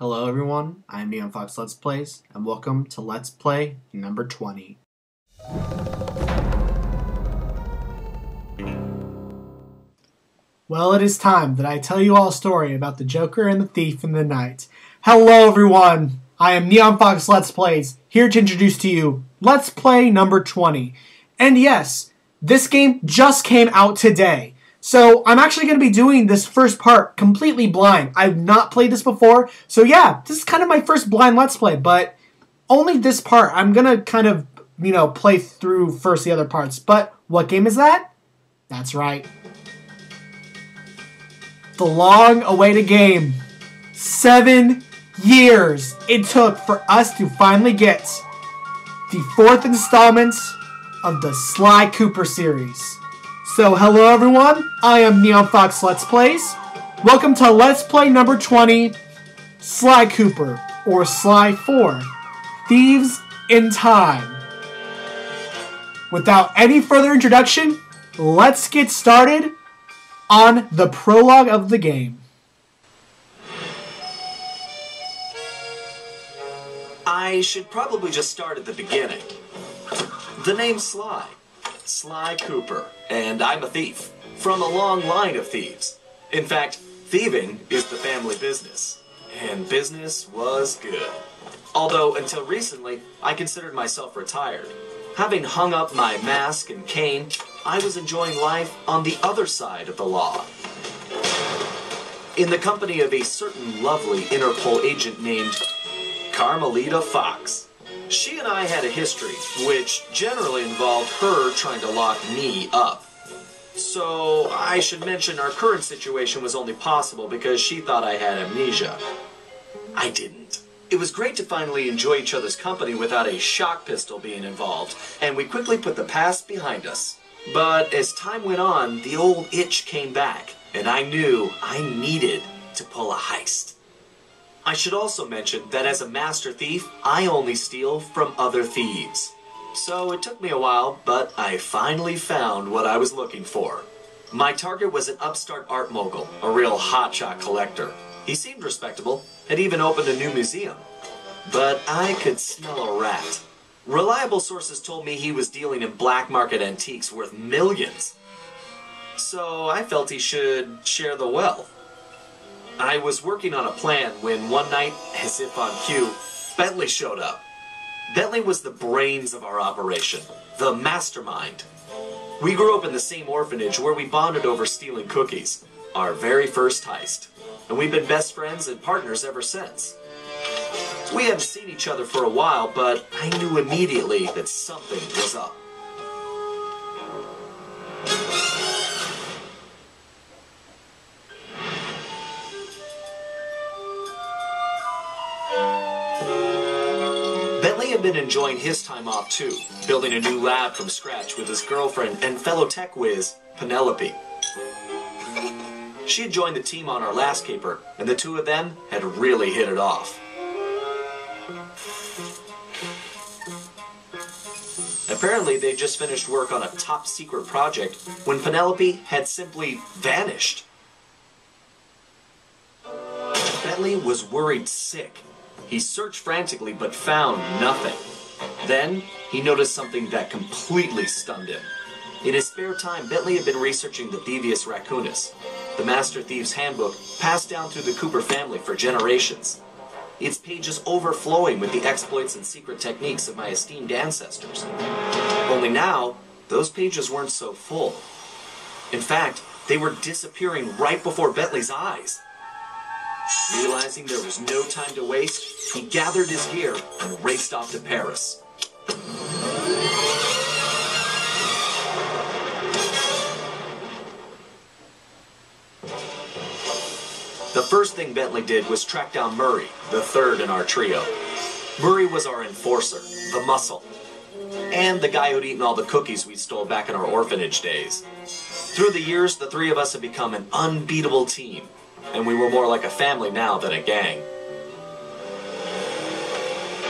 Hello everyone, I'm Neon Fox Let's Plays, and welcome to Let's Play number 20. Well, it is time that I tell you all a story about the Joker and the Thief in the Night. Hello everyone, I am Neon Fox Let's Plays, here to introduce to you Let's Play number 20. And yes, this game just came out today. So I'm actually going to be doing this first part completely blind. I've not played this before. So yeah, this is kind of my first blind Let's Play, but only this part. I'm going to kind of, you know, play through first the other parts. But what game is that? That's right. The long awaited game. Seven years it took for us to finally get the fourth installment of the Sly Cooper series. So, hello everyone, I am Neon Fox Let's Plays. Welcome to Let's Play number 20, Sly Cooper, or Sly 4, Thieves in Time. Without any further introduction, let's get started on the prologue of the game. I should probably just start at the beginning. The name Sly. Sly Cooper, and I'm a thief. From a long line of thieves. In fact, thieving is the family business. And business was good. Although, until recently, I considered myself retired. Having hung up my mask and cane, I was enjoying life on the other side of the law. In the company of a certain lovely Interpol agent named Carmelita Fox. She and I had a history, which generally involved her trying to lock me up. So, I should mention our current situation was only possible because she thought I had amnesia. I didn't. It was great to finally enjoy each other's company without a shock pistol being involved, and we quickly put the past behind us. But as time went on, the old itch came back, and I knew I needed to pull a heist. I should also mention that as a master thief, I only steal from other thieves. So it took me a while, but I finally found what I was looking for. My target was an upstart art mogul, a real hotshot collector. He seemed respectable, had even opened a new museum. But I could smell a rat. Reliable sources told me he was dealing in black market antiques worth millions. So I felt he should share the wealth. I was working on a plan when one night, as if on cue, Bentley showed up. Bentley was the brains of our operation, the mastermind. We grew up in the same orphanage where we bonded over stealing cookies, our very first heist. And we've been best friends and partners ever since. We hadn't seen each other for a while, but I knew immediately that something was up. Been enjoying his time off too, building a new lab from scratch with his girlfriend and fellow tech whiz, Penelope. She had joined the team on our last caper, and the two of them had really hit it off. Apparently, they just finished work on a top secret project when Penelope had simply vanished. Bentley was worried sick. He searched frantically but found nothing. Then, he noticed something that completely stunned him. In his spare time, Bentley had been researching the Thievius Raccoonus, the Master Thief's handbook passed down through the Cooper family for generations. Its pages overflowing with the exploits and secret techniques of my esteemed ancestors. Only now, those pages weren't so full. In fact, they were disappearing right before Bentley's eyes. Realizing there was no time to waste, he gathered his gear and raced off to Paris. The first thing Bentley did was track down Murray, the third in our trio. Murray was our enforcer, the muscle, and the guy who'd eaten all the cookies we stole back in our orphanage days. Through the years, the three of us have become an unbeatable team, and we were more like a family now than a gang.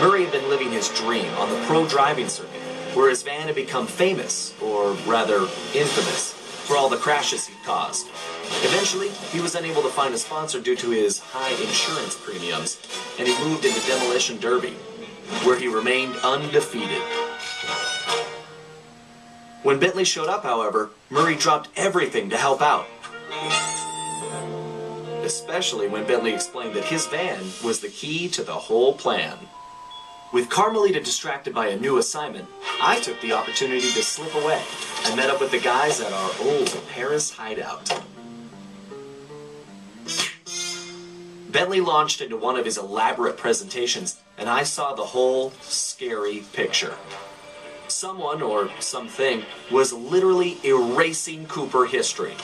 Murray had been living his dream on the pro driving circuit, where his van had become famous, or rather infamous, for all the crashes he'd caused. Eventually, he was unable to find a sponsor due to his high insurance premiums, and he moved into Demolition Derby, where he remained undefeated. When Bentley showed up, however, Murray dropped everything to help out. Especially when Bentley explained that his van was the key to the whole plan. With Carmelita distracted by a new assignment, I took the opportunity to slip away and met up with the guys at our old Paris hideout. Bentley launched into one of his elaborate presentations, and I saw the whole scary picture. Someone or something was literally erasing Cooper history.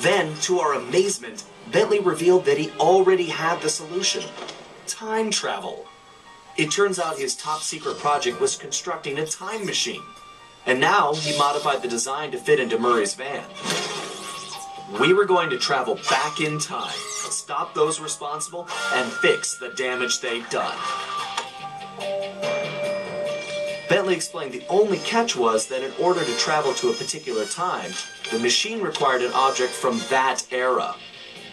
Then, to our amazement, Bentley revealed that he already had the solution time travel. It turns out his top secret project was constructing a time machine. And now he modified the design to fit into Murray's van. We were going to travel back in time, stop those responsible, and fix the damage they'd done. Bentley explained the only catch was that in order to travel to a particular time, the machine required an object from that era.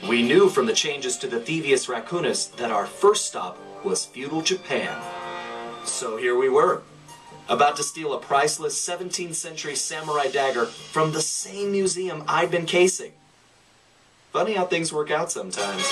We knew from the changes to the Thievius Raccoonus that our first stop was feudal Japan. So here we were, about to steal a priceless 17th century samurai dagger from the same museum I'd been casing. Funny how things work out sometimes.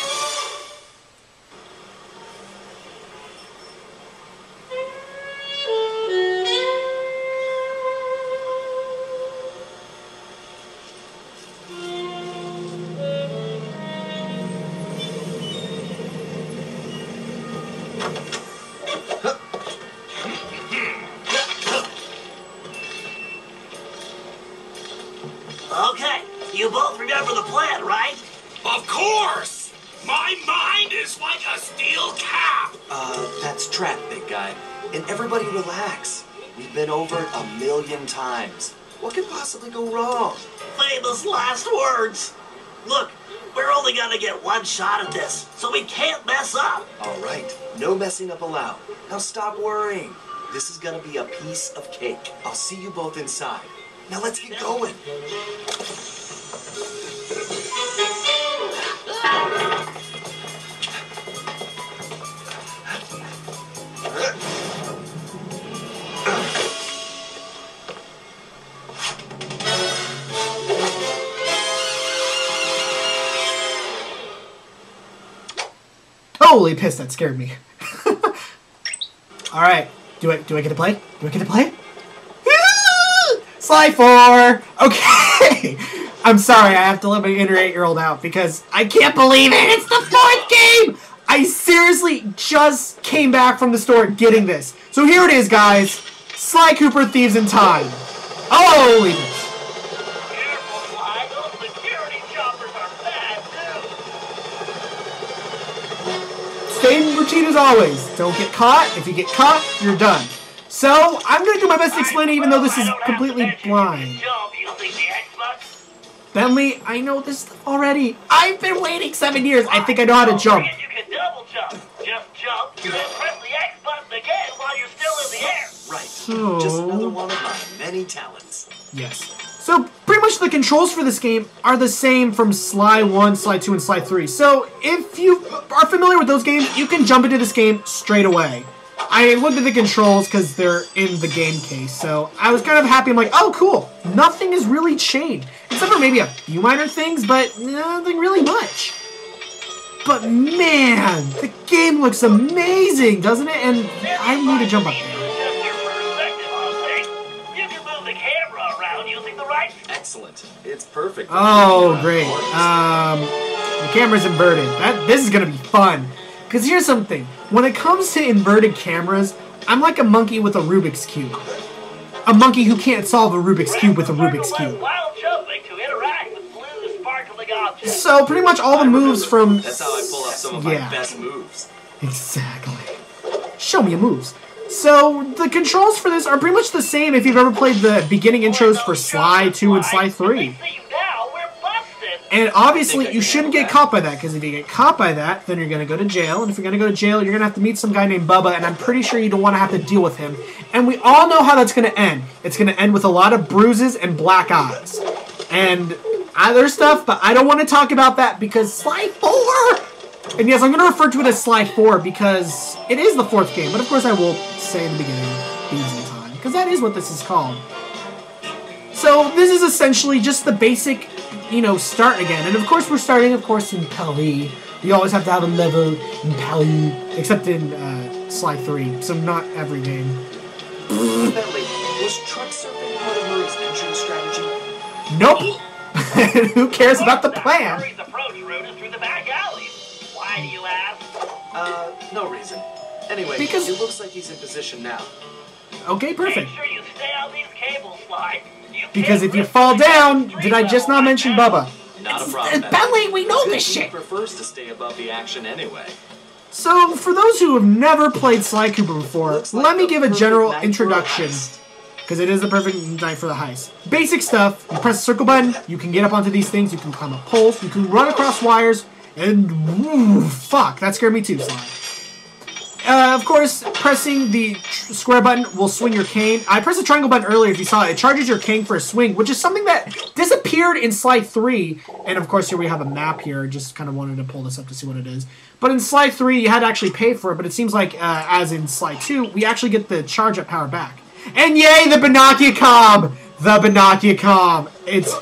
All right, no messing up allowed. Now stop worrying. This is gonna be a piece of cake. I'll see you both inside. Now let's get going. Holy piss, that scared me. Alright, do I do I get to play? Do I get to play? Sly 4! Okay! I'm sorry, I have to let my inner 8 year old out because I can't believe it! It's the fourth game! I seriously just came back from the store getting this. So here it is, guys Sly Cooper Thieves in Time. Holy too. Same routine as always. Don't get caught. If you get caught, you're done. So, I'm going to do my best to explain it even though this is completely blind. Jump using. Bentley, I know this already. I've been waiting seven years. I think I know how to jump. You can double jump. Just jump, then press the X button again while you're still in the air. Right. Just another one of my many talents. Yes. Much the controls for this game are the same from Sly 1, Sly 2, and Sly 3. So, if you are familiar with those games, you can jump into this game straight away. I looked at the controls because they're in the game case, so I was kind of happy. I'm like, oh, cool. Nothing has really changed. Except for maybe a few minor things, but nothing really much. But man, the game looks amazing, doesn't it? And I need to jump up there. Excellent. It's perfect. Oh, great. Um, the camera's inverted. That this is gonna be fun. Cause here's something. When it comes to inverted cameras, I'm like a monkey with a Rubik's cube. A monkey who can't solve a Rubik's cube with a Rubik's cube. While jumping to interact with blue sparkling objects. So pretty much all the moves from That's how I pull out some of Yeah. my best moves. Exactly. Show me your moves. So the controls for this are pretty much the same if you've ever played the beginning intros for Sly 2 and Sly 3. We see you now, we're busted. And obviously, you shouldn't get caught by that because if you get caught by that, then you're going to go to jail. And if you're going to go to jail, you're going to have to meet some guy named Bubba, and I'm pretty sure you don't want to have to deal with him. And we all know how that's going to end. It's going to end with a lot of bruises and black eyes. And other stuff, but I don't want to talk about that because Sly 4! And yes, I'm going to refer to it as Sly 4 because it is the fourth game, but of course I will say in the beginning, Thieves in Time, because that is what this is called. So this is essentially just the basic, you know, start again. And of course we're starting, of course, in Paris. You always have to have a level in Paris, except in uh, Sly 3, so not every game. Was truck surfing of? Nope! Who cares about the plan? No reason. Anyway, Because- it looks like he's in position now. Okay, Make perfect. sure you stay on these cables, Sly. Because if you fall down, did I just not mention now. Bubba? Not a problem. Bentley. Bentley, we know Good this team shit. prefers to stay above the action anyway. So, for those who have never played Sly Cooper before, like let me give a general night for a introduction. Because it is the perfect night for the heist. Basic stuff. You press the circle button, you can get up onto these things, you can climb up poles, you can run across wires, and woo, fuck, that scared me too, Sly. Uh, of course, pressing the square button will swing your cane. I pressed the triangle button earlier if you saw it. It charges your cane for a swing, which is something that disappeared in Sly 3. And of course, here we have a map here. Just kind of wanted to pull this up to see what it is. But in Sly 3, you had to actually pay for it. But it seems like, uh, as in Sly 2, we actually get the charge up power back. And yay, the Binoculacom! The Binoculacom! It's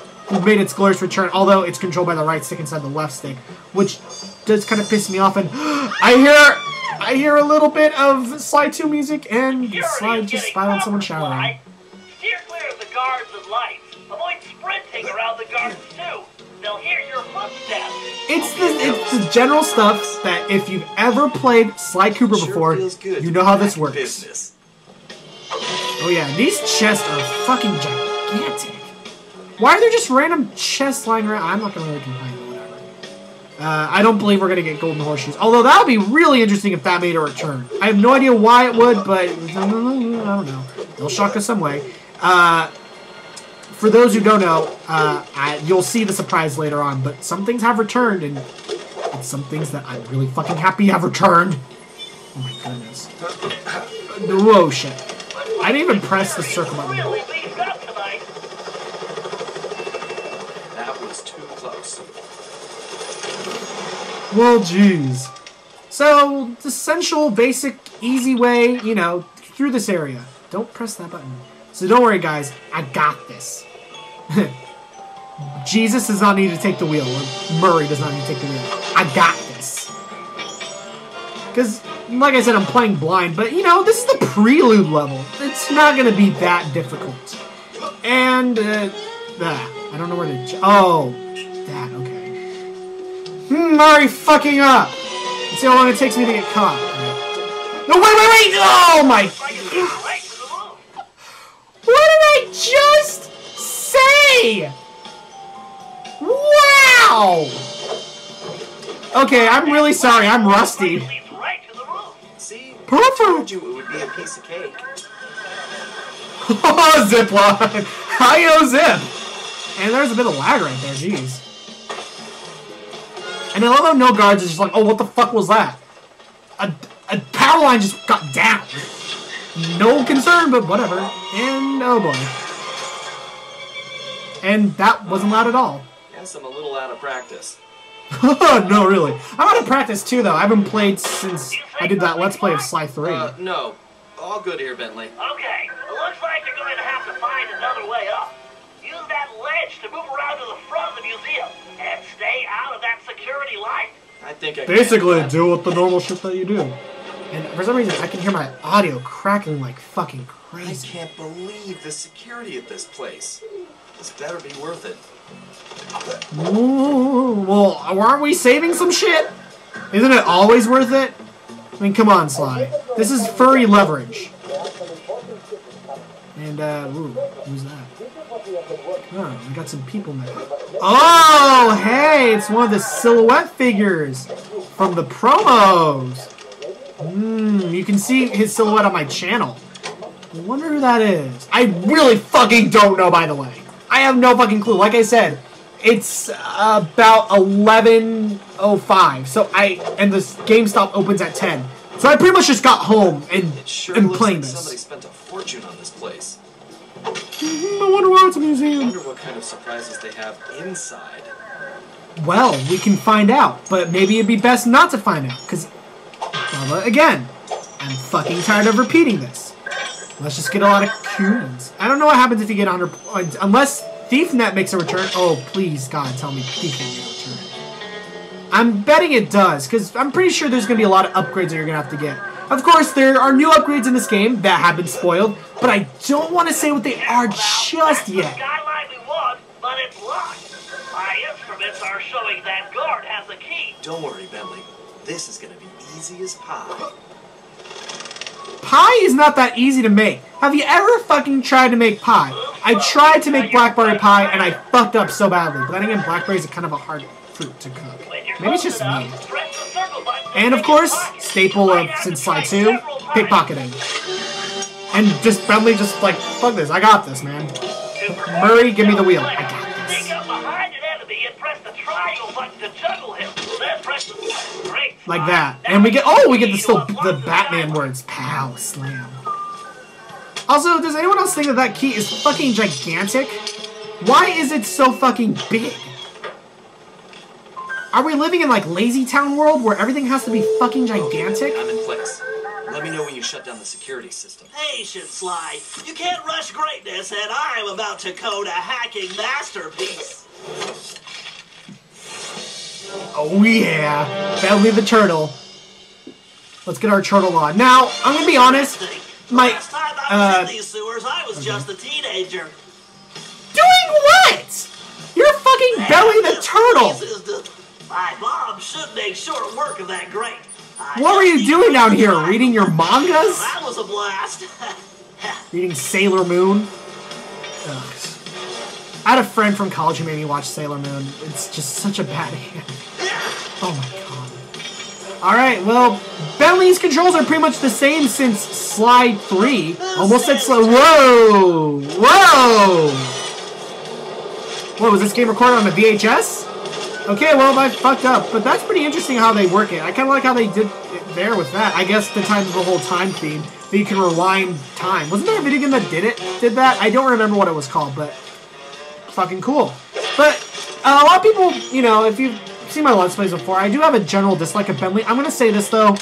made its glorious return, although it's controlled by the right stick instead of the left stick, which does kind of piss me off. And I hear, I hear a little bit of Sly 2 music, and Security Sly just getting spied on someone covered, showering. Sly. Steer clear of the guards and lights. Avoid sprinting around the guards too. They'll hear your footsteps. It's the it's the general stuff that if you've ever played Sly Cooper Sure before, feels you know how this works. Business. Oh yeah, these chests are fucking gigantic. Why are there just random chests lying around? I'm not gonna really complain, but whatever. Uh, I don't believe we're gonna get golden horseshoes. Although that would be really interesting if that made a return. I have no idea why it would, but I don't know. They'll shock us some way. Uh, for those who don't know, uh, I, you'll see the surprise later on. But some things have returned, and it's some things that I'm really fucking happy have returned. Oh my goodness. Whoa, shit. I didn't even press the circle button. Really beefed up tonight. That was too close. Well, jeez. So, the essential, basic, easy way, you know, through this area. Don't press that button. So don't worry, guys. I got this. Jesus does not need to take the wheel. Or Murray does not need to take the wheel. I got this. Because, like I said, I'm playing blind, but, you know, this is the prelude level. It's not going to be that difficult. And, uh, ah, I don't know where to... Oh, that, okay. Hmm, Murray fucking up. Let's see how long it takes me to get caught. No, wait, wait, wait! Oh my! Like it's going right to the moon. What did I just say? Wow! Okay, I'm really sorry. I'm rusty. Leads right to the moon. See? I Perfect. you it would be a piece of cake. Oh, zip line. Hi-yo zip. And there's a bit of lag right there. Jeez. And I love how no guards is just like, oh, what the fuck was that? A, a power line just got down. No concern, but whatever. And oh boy. And that wasn't loud at all. Yes, I'm a little out of practice. no, really. I'm out of practice too, though. I haven't played since I did that Let's Play of Sly 3. Uh, no. All good here, Bentley. Okay, it looks like you're going to have to find another way up. I think I Basically, handle that. do what the normal shit that you do. And for some reason, I can hear my audio cracking like fucking crazy. I can't believe the security at this place. This better be worth it. Ooh, well, aren't we saving some shit? Isn't it always worth it? I mean, come on, Sly. This is furry leverage. And, uh, ooh, who's that? Oh, we got some people now. Oh, hey, it's one of the silhouette figures from the promos. Hmm, you can see his silhouette on my channel. I wonder who that is. I really fucking don't know, by the way. I have no fucking clue. Like I said, it's about 11.05. So I, and this GameStop opens at 10. So I pretty much just got home and sure looks playing like somebody this. spent a fortune on this place. "Hmm, I wonder why it's a museum. I wonder what kind of surprises they have inside. Well, we can find out, but maybe it'd be best not to find out, because, well, again, I'm fucking tired of repeating this. Let's just get a lot of coins. I don't know what happens if you get 100 points, unless ThiefNet makes a return. Oh, please, God, tell me ThiefNet makes a return. I'm betting it does, because I'm pretty sure there's going to be a lot of upgrades that you're going to have to get. Of course, there are new upgrades in this game that have been spoiled, but I don't want to say what they are just yet. skyline we want, but it's locked. My instruments are showing that guard has a key. Don't worry, Bentley. This is gonna be easy as pie. Pie is not that easy to make. Have you ever fucking tried to make pie? I tried to make blackberry pie and I fucked up so badly. But then again, blackberry is kind of a hard fruit to cook. When you're Maybe it's close just enough, me. Press the circle button to And of course, staple of since Sly two, pickpocketing. And just Bentley just like, fuck this, I got this, man. Murray, give me the wheel. I got this. Sneak up behind an enemy and press the triangle button to juggle him. Then press the great. Like that. And we get, oh, we get the still the Batman words. Pow, slam. Also, does anyone else think that that key is fucking gigantic? Why is it so fucking big? Are we living in like Lazy Town world where everything has to be fucking gigantic? I'm in place. Let me know when you shut down the security system. Patience, Sly. You can't rush greatness, and I'm about to code a hacking masterpiece. Oh yeah, Bentley the turtle. Let's get our turtle on. Now, I'm gonna be honest. My Last time I was uh, in these sewers, I was just a teenager. doing what? You're fucking Belly the turtle. The- My mom should make short work of that grate. I What were you doing down here? Reading your mangas? That was a blast. Reading Sailor Moon? Ugh. I had a friend from college who made me watch Sailor Moon. It's just such a bad anime. Oh my god. Alright, well, Bentley's controls are pretty much the same since Sly 3. Almost said Slide. Whoa! Whoa! What, was this game recorded on a VHS? Okay, well, I fucked up, but that's pretty interesting how they work it. I kind of like how they did it there with that. I guess the time the whole time theme that you can rewind time. Wasn't there a video game that did it? Did that? I don't remember what it was called, but fucking cool. But uh, a lot of people, you know, if you've seen my Let's Plays before, I do have a general dislike of Bentley. I'm gonna say this though.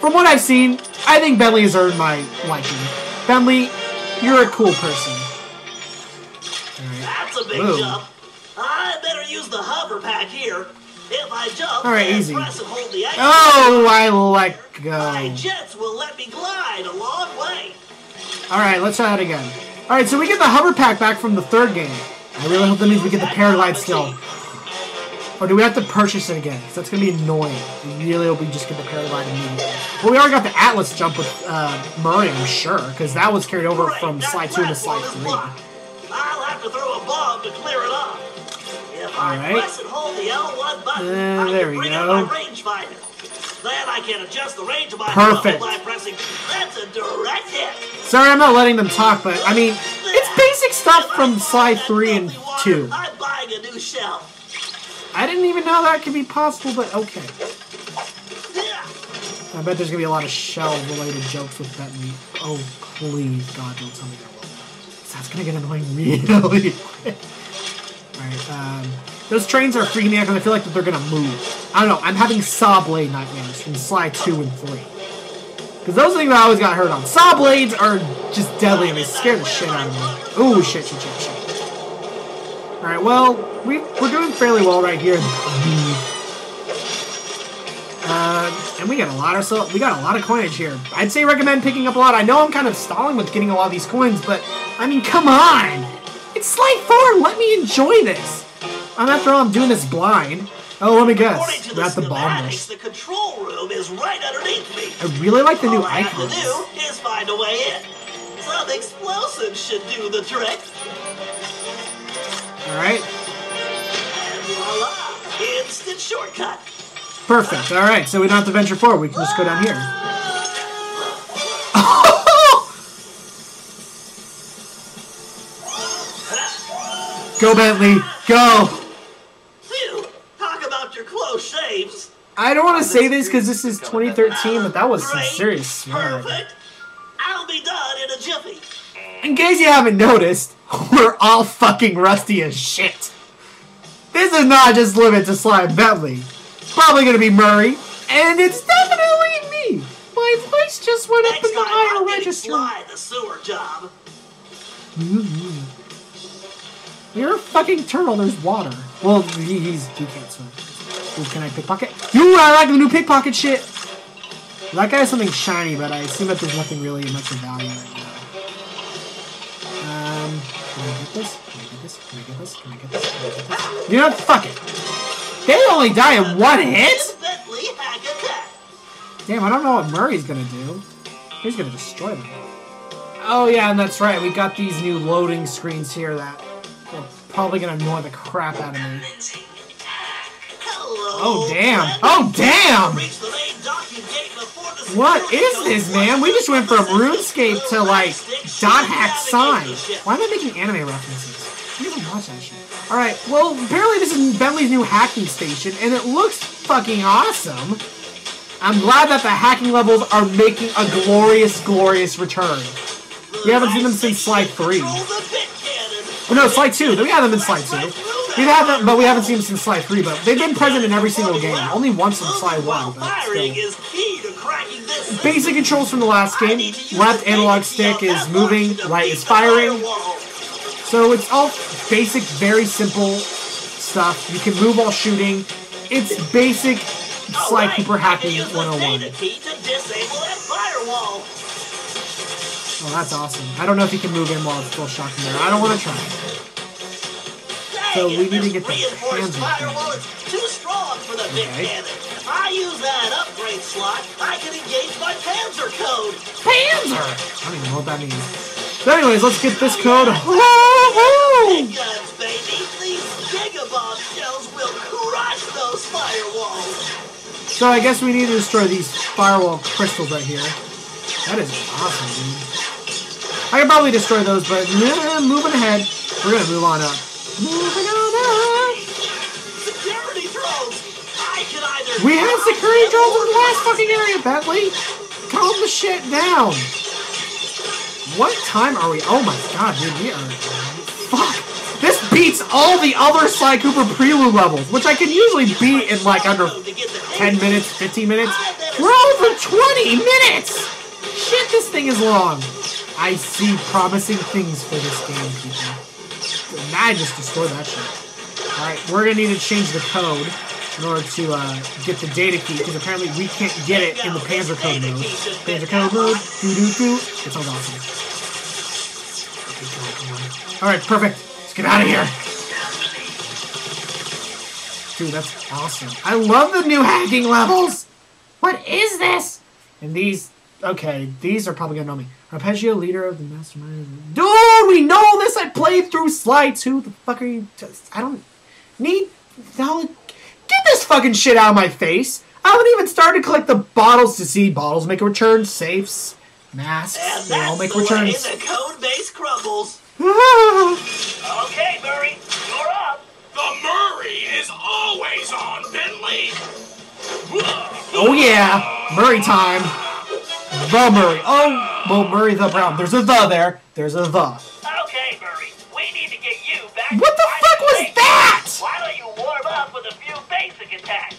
From what I've seen, I think Bentley has earned my liking. Bentley, you're a cool person. That's a big Whoa. jump. I better use the hover pack here. If I jump All right, easy. press and hold the X, Oh, I let go. My jets will let me glide a long way. All right, let's try that again. Alright, so we get the hover pack back from the third game. I really hope that means we get the paraglide still. Or do we have to purchase it again? 'Cause that's gonna be annoying. We really hope we just get the paraglide immediately. Well, we already got the Atlas jump with uh, Murray, I'm sure, because that was carried over from Sly 2 to Sly 3. I'll have to throw a bomb to clear it off. If I All right. press and hold the L1 button, Uh, there we go. up my rangefinder. Then I can adjust the range of my Perfect. rifle by pressing. That's a direct hit. Sorry, I'm not letting them talk, but I mean, it's basic stuff from Sly 3 and 2. I'm buying a new shell. I didn't even know that could be possible, but okay. I bet there's gonna be a lot of shell-related jokes with Bentley. Oh, please, God, don't tell me there will. 'Cause That's gonna get annoying really quick. Alright, um... Those trains are freaking me out because I feel like that they're gonna move. I don't know, I'm having saw blade nightmares from Sly 2 and 3. Because those things I always got hurt on. Saw blades are just deadly and they scare the shit out of me. Ooh, shit, shit, shit, shit. Alright, well, we, we're doing fairly well right here. Uh, and we got a lot of so we got a lot of coinage here. I'd say recommend picking up a lot. I know I'm kind of stalling with getting a lot of these coins, but I mean, come on! It's Sly four. Let me enjoy this. I'm after all, I'm doing this blind. Oh, let me guess. We're at the bomb list. the control room is right underneath me. I really like the new All I have to do is find a way in. Some explosives should do the trick. All right, And voila! Instant shortcut. perfect. All right, so we don't have to venture forward. We can just go down here. go Bentley, go! Phew! Talk about your close shaves. I don't want to say this because this is 2013, but that was some serious swag. Perfect. I'll be done in a jiffy. In case you haven't noticed, we're all fucking rusty as shit. This is not just limited to Sly Bentley. Probably gonna be Murray, and it's definitely me. My voice just went up Next in the higher register. Sly the sewer job. Mm-hmm. You're a fucking turtle. There's water. Well, he, he's he can't swim. Ooh, can I pickpocket? You, I like the new pickpocket shit. That guy has something shiny, but I assume that there's nothing really much of value right now. Um, can I get this? Can I get this? Can I get this? Can I get this? Can I get this? You know what? Fuck it. They only die in one hit? Damn, I don't know what Murray's gonna do. He's gonna destroy them. Oh yeah, and that's right. We got these new loading screens here that are probably gonna annoy the crap out of me. Hello. Oh damn! Oh damn! Reach the main docking gate before the What is this, man? We just went from RuneScape to like dot hack sign. Why am I making anime references? I even watch that shit. Alright, well, apparently this is Bentley's new hacking station, and it looks fucking awesome. I'm glad that the hacking levels are making a glorious, glorious return. We haven't seen them since Sly 3. Control the pit cannon. Oh, no, Sly 2. We had them in Sly 2. We've had them, but we haven't seen them since Sly 3, but they've been present in every single game. Only once in Sly 1, but still. is key to cracking this. Basic controls from the last game. Left analog stick is moving, right is firing. So it's all basic, very simple stuff. You can move while shooting. It's basic Sly Cooper hacking 101. Data key to disable that firewall. Oh, that's awesome. I don't know if you can move in while it's still shocking there. I don't want to try. So we need to get the Panzer firewall is too strong for the big cannon. If I use that upgrade slot, I can engage my Panzer code. Panzer! I don't even know what that means. So anyways, let's get this code. Big Woo-hoo! guns, baby. These gigabomb shells will crush those firewalls. So I guess we need to destroy these firewall crystals right here. That is awesome, dude. I can probably destroy those, but nah, moving ahead. We're gonna move on up. Moving on up. Security drones. I can either. We have security drones in the last fucking area, Bentley. Calm the shit down. What time are we? Oh my god, dude, we are. Fuck. This beats all the other Sly Cooper prelude levels, which I can usually beat in like under 10 minutes, 15 minutes. We're over 20 minutes! Shit, this thing is long. I see promising things for this game, people. I just destroyed that shit. Alright, we're gonna need to change the code in order to uh, get the data key, because apparently we can't get it in the Panzer code mode. Panzer code mode, doo doo doo. It sounds awesome. Alright, perfect. Let's get out of here. Dude, that's awesome. I love the new hacking levels! What is this? And these, okay, these are probably gonna know me. Arpeggio, leader of the mastermind. Dude, we know this! I played through Sly 2. The fuck are you? Just, I don't need. Now, get this fucking shit out of my face! I haven't even started to collect the bottles to see bottles make a return, safes, masks, they all make the returns. the code base crumbles. Okay, Murray, you're up. The Murray is always on, Bentley. oh yeah, Murray time. The Murray. Oh, well, Murray the Brown. There's a the there. There's a the. Okay, Murray, we need to get you back. What the fuck was that? Why don't you warm up with a few basic attacks?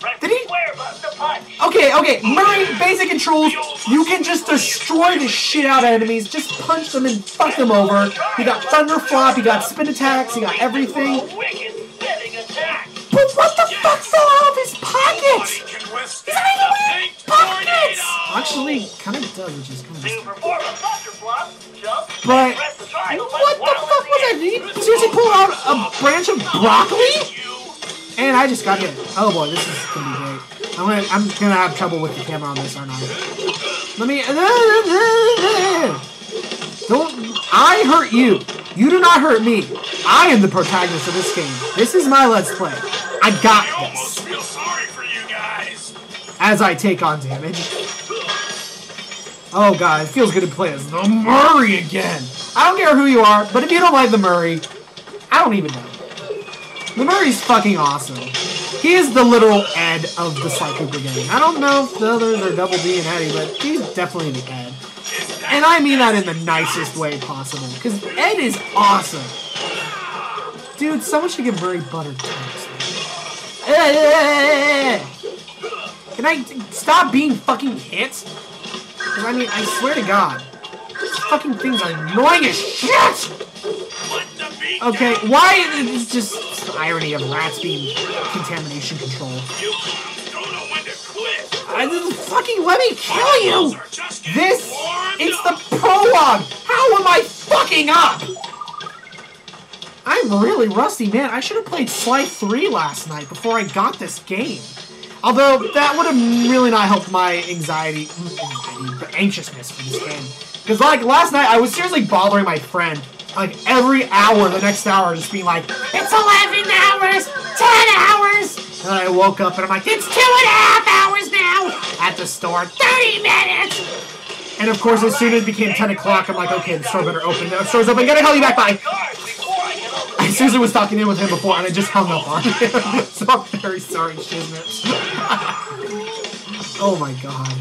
Press Did he- square button to punch. Okay, okay, Murray, basic controls. You can just destroy the shit out of enemies. Just punch them and fuck them over. You got Thunder Flop, you got Spin Attacks, you got everything. A wicked spinning attack. But what the fuck fell out of his pockets? Actually, kind of does, which is kind To of. perform a flop, jump, But press the triangle what the fuck was that? Did he seriously pull out a branch of broccoli? And I just got hit. Oh boy, this is gonna be great. I'm gonna, I'm gonna have trouble with the camera on this, aren't I? Let me. Don't. I hurt you. You do not hurt me. I am the protagonist of this game. This is my let's play. I I got almost this. sorry for you guys. As I take on damage. Oh god, it feels good to play as the Murray again. I don't care who you are, but if you don't like the Murray, I don't even know. The Murray's fucking awesome. He is the literal Ed of the Cooper game. I don't know if the others are Double D and Eddie, but he's definitely the Ed. and I mean that in the nicest way possible, because Ed is awesome. Dude, someone should give Murray buttered toast. Eh, eh, eh, Can I stop being fucking hit? I mean, I swear to God, these fucking things are annoying as shit! Okay, why is this just the irony of rats being contamination control? You don't know when to quit. I fucking let me kill you! Those are just getting This warmed it's up. the prologue! How am I fucking up? I'm really rusty, man. I should have played Sly 3 last night before I got this game. Although, that would have really not helped my anxiety, anxiousness for this game. Because, like, last night, I was seriously bothering my friend. Like, every hour, the next hour, just being like, It's 11 hours! 10 hours! And then I woke up and I'm like, It's two and a half hours now! At the store, 30 minutes! And of course, as soon as it became 10 o'clock, I'm like, okay, the store better open. The store's open. Gotta call you back. Bye. I seriously was talking in with him before, and I just hung up on him. so I'm very sorry, Shiznit. oh my god.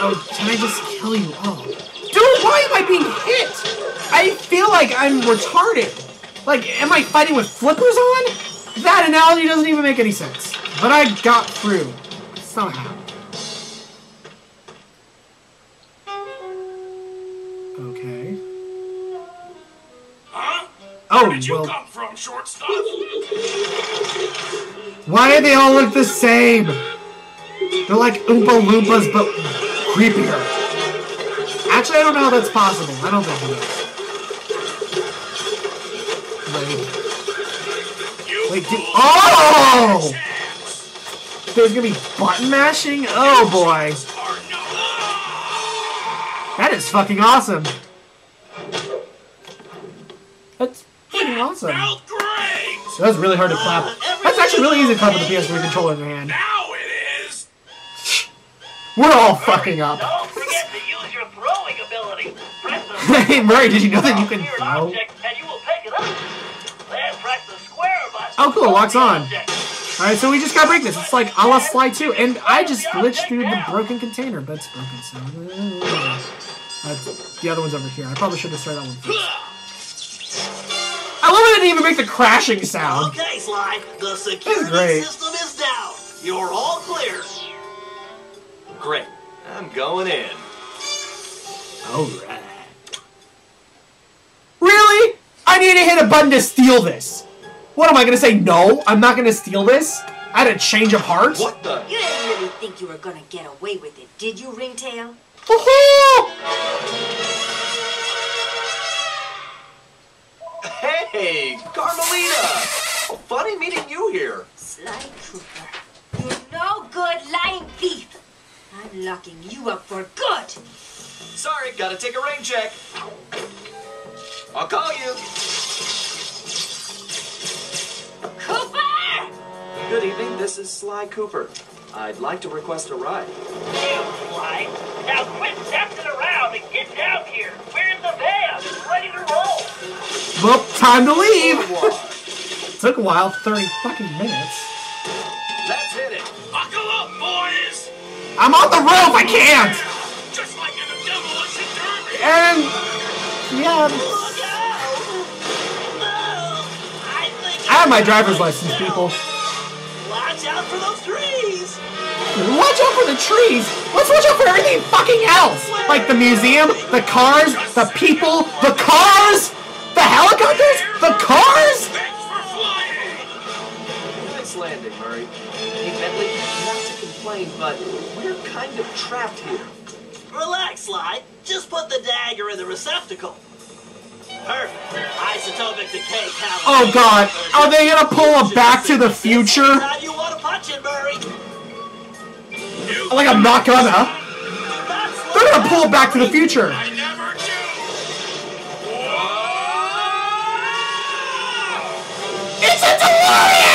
Oh, can I just kill you all? Dude, why am I being hit? I feel like I'm retarded. Like, am I fighting with flippers on? That analogy doesn't even make any sense. But I got through. Somehow. Okay. Huh? Oh, Where did you well, come from, shortstop? why do they all look the same? They're like Oompa Loompas, but creepier. Actually, I don't know how that's possible. I don't think it is. Wait. Did- Oh! There's gonna be button mashing? Oh boy. That is fucking awesome. That's fucking awesome. Great. That's really hard to clap. That's actually really easy to clap with the PS3 controller in your hand. Now it is. We're all fucking up. Don't forget to use your throwing ability. Press the Hey, Murray, did you know that you can throw? object and you will pick it up. Then press the square button. Oh, cool, locks on. Alright, so we just gotta break this. It's like a la Sly 2, and I just glitched through the broken container, but it's broken, so... Uh, the other one's over here. I probably should have started that one first. I love it didn't even make the crashing sound. Okay, Sly, the security system is down. You're all clear. Great. I'm going in. Alright. Really? I need to hit a button to steal this. What am I gonna say? No, I'm not gonna steal this? I had a change of heart? What the? You didn't really think you were gonna get away with it, did you, Ringtail? Woohoo! Hey, Carmelita! Funny meeting you here. Sly Cooper, you no good lying thief! I'm locking you up for good! Sorry, gotta take a rain check. I'll call you. Cooper! Good evening, this is Sly Cooper. I'd like to request a ride. You, Sly. Now quit messing around and get down here. We're in the van, ready to roll. Well, time to leave. Took a while, 30 fucking minutes. I'm on the roof, I can't! Just like in a demolition derby. And, yeah, Look out! No! I I have my driver's license, people. Watch out for those trees! Watch out for the trees! Let's watch out for everything fucking else! Like the museum, the cars, the people, the cars! The helicopters, the cars! Thanks for flying. Nice landing, Murray. Hey, Bentley, not to complain, but we're kind of trapped here. Relax, Sly. Just put the dagger in the receptacle. Perfect. Isotopic decay count. Oh god, are they gonna pull a Back to the Future? How you want to punch it, Murray? Like I'm not gonna. They're gonna pull Back to the Future. I never do. It's a DeLorean!